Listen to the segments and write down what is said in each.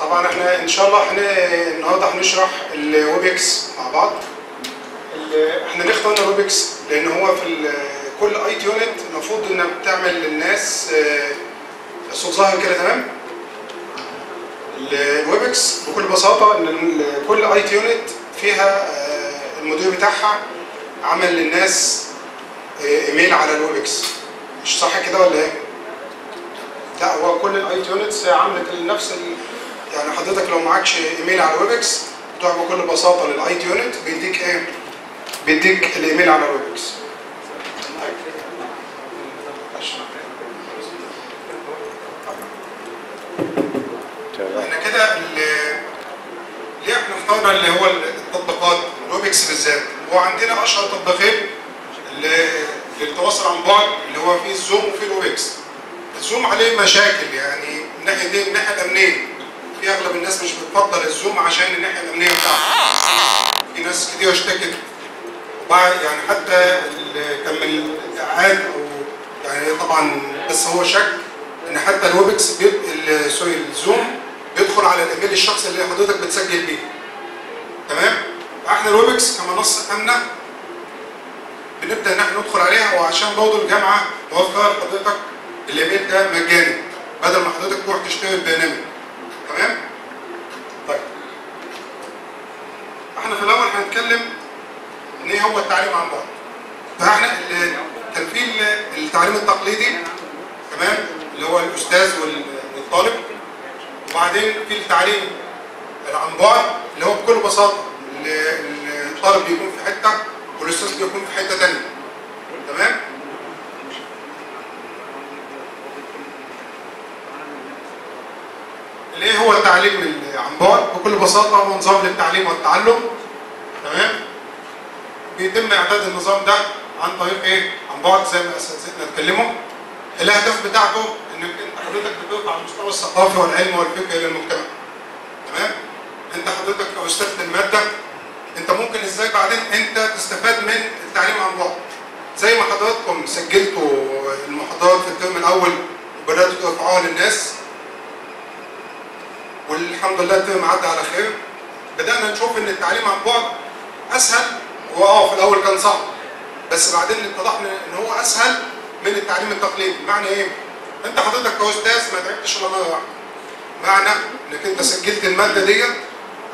طبعا إحنا إن شاء الله إحنا النهارده هنشرح ال Webex مع بعض إحنا ليه اخترنا ال Webex لأن هو في كل IT unit المفروض إنك بتعمل للناس آه، الصوت ظاهر كده تمام ال- ال Webex بكل بساطة إن كل IT unit فيها آه، المدير بتاعها عمل للناس آه، إيميل على ال Webex مش صح كده ولا إيه؟ لا هو كل ال IT units عملت نفس. يعني حضرتك لو معكش إيميل على ال Webex بتروح بكل بساطة لل IT unit بيديك إيه؟ بيديك الإيميل على ال Webex. طيب. إحنا كده ليه إحنا اخترنا اللي هو التطبيقات ال Webex بالذات هو عندنا أشهر تطبيقين للتواصل عن بعد اللي هو فيه ال Zoom وفيه ال Webex ال Zoom عليه مشاكل يعني من الناحيه دي من الناحيه الأمنية في أغلب الناس مش بتفضل ال Zoom عشان الناحية الأمنية بتاعته. في ناس كتير اشتكت. يعني حتى كان من الادعاءات أو يعني طبعا بس هو شك إن حتى ال Webex sorry ال Zoom بيدخل على الإيميل الشخصي اللي حضرتك بتسجل بيه. تمام؟ فإحنا الويبكس كمنصة آمنة بنبدأ إن إحنا ندخل عليها وعشان برضه الجامعة توفر لحضرتك الإيميل ده مجاني بدل ما حضرتك تروح تشتري البرنامج تمام طيب إحنا في الأول هنتكلم التعليم عن بعد. فاحنا ال- التعليم التقليدي تمام اللي هو الأستاذ وال- والطالب. وبعدين في التعليم عن بعد اللي هو بكل بساطة ال- ال- الطالب بيكون في حتة والأستاذ بيكون في حتة ثانية تمام؟ اللي هو التعليم ال- عن بعد بكل بساطة هو نظام للتعليم والتعلم. تمام؟ بيتم إعداد النظام ده عن طريق إيه؟ عن بعد زي ما اساتذتنا اتكلموا. الاهداف بتاعته أنت حضرتك بترفع المستوى الثقافي والعلمي والفكري للمجتمع. تمام؟ أنت حضرتك كاستاذ المادة أنت ممكن إزاي بعدين أنت تستفاد من التعليم عن بعد؟ زي ما حضراتكم سجلتوا المحاضرات في الترم الأول وبدأتوا ترفعوها للناس والحمد لله الترم عدى على خير بدأنا نشوف إن التعليم عن بعد أسهل هو آه في الأول كان صعب. بس بعدين اتضحنا إن هو أسهل من التعليم التقليدي. معنى إيه؟ أنت حضرتك كأستاذ ما تعبتش الا مرة واحدة. معنى إنك أنت سجلت المادة ديت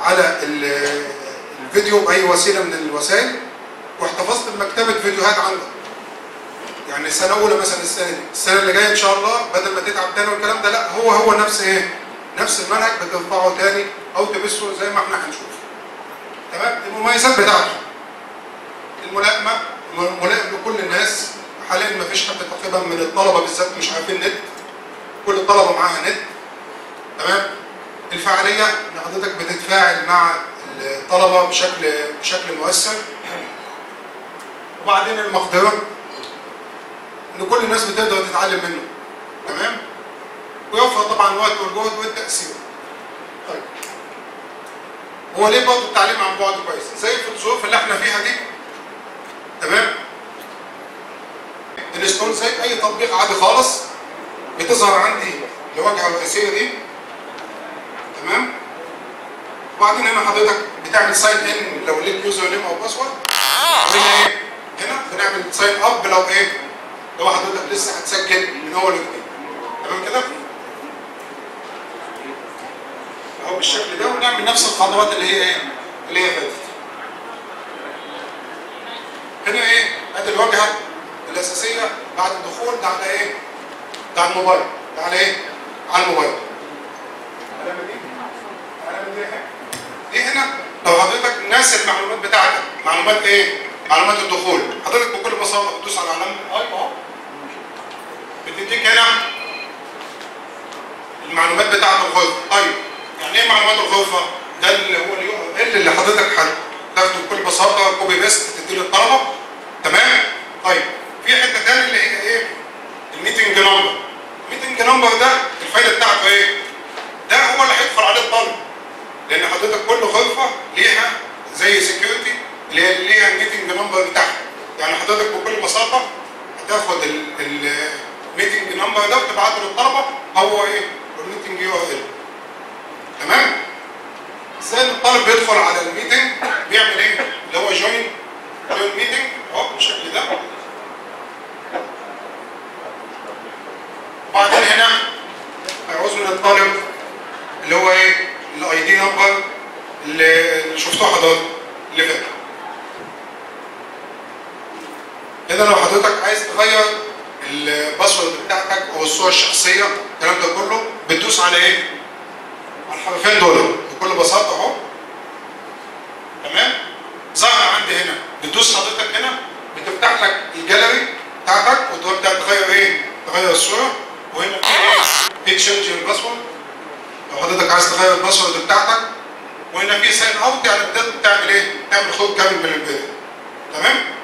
على ال- الفيديو بأي وسيلة من الوسائل واحتفظت بمكتبة فيديوهات عندك يعني السنة الأولى مثلا السنة دي. السنة اللي جاية إن شاء الله بدل ما تتعب تاني والكلام ده لا هو هو نفس إيه؟ نفس المنهج بترفعه تاني أو تبثه زي ما إحنا هنشوف تمام؟ المميزات بتاعته. الملائمة ملائم لكل الناس. حاليا ما فيش حد تقريبا من الطلبة بالذات مش عارفين نت. كل الطلبة معاها نت. تمام؟ الفعاليه إن حضرتك بتتفاعل مع الطلبة بشكل بشكل مؤثر. وبعدين المقدرة إن كل الناس بتقدر تتعلم منه. تمام؟ ويوفر طبعا الوقت والجهد والتأثير. طيب. هو ليه برضه التعليم عن بعد كويس؟ زي في الظروف اللي إحنا فيها دي تمام؟ ال install زي أي تطبيق عادي خالص بتظهر عندي الواجهه الرئيسيه دي. تمام؟ وبعدين هنا حضرتك بتعمل sign in لو ليك user name أو password وهنا إيه؟ هنا بنعمل sign up لو إيه؟ لو حضرتك لسه هتسجل من أول وجديد. تمام كده؟ أهو بالشكل ده ونعمل نفس الخطوات اللي هي إيه؟ اللي هي فاتت. هنا إيه؟ ادي الواجهه الأساسية بعد الدخول ده على إيه؟ ده على الموبايل. ده على إيه؟ على الموبايل. العلامه دي؟ العلامه دي. دي هنا. لو حضرتك ناسي المعلومات بتاعتك. معلومات إيه؟ معلومات الدخول. حضرتك بكل بساطة بتدوس على علامة الاي أهو. بتديك هنا المعلومات بتاعت الغرفة. طيب يعني إيه معلومات الغرفة؟ ده اللي هو ال URL اللي حضرتك هتاخده بكل بساطة copy paste تديه للطلبه تمام طيب في حتة ثانية اللي هي إيه ال meeting number ال meeting number ده الفايده بتاعته إيه ده هو اللي هيدخل عليه الطالب لأن حضرتك كل غرفه ليها زي security اللي هي ليها ال meeting number بتاعها. يعني حضرتك بكل بساطة هتاخد ال meeting number ده وتبعته للطلبة هو إيه ال meeting URL تمام بيدخل على ال meeting بيعمل إيه؟ اللي هو join join meeting اهو بالشكل ده وبعدين هنا هيعوز من الطالب اللي هو إيه؟ ال ID number اللي اللي شفتوه حضرتك اللي فات هنا لو حضرتك عايز تغير ال password بتاعتك أو الصورة الشخصية الكلام ده كله بتدوس على إيه؟ على الحرفين دول بكل بساطة أهو تمام؟ ظهر عندي هنا بتدوس حضرتك هنا بتفتح لك الجاليري بتاعتك وتبدا تغير إيه؟ تغير الصورة وهنا في change ال password لو حضرتك عايز تغير ال password بتاعتك وهنا في sign out يعني بدات تعمل إيه؟ تعمل خروج كامل من ال site تمام؟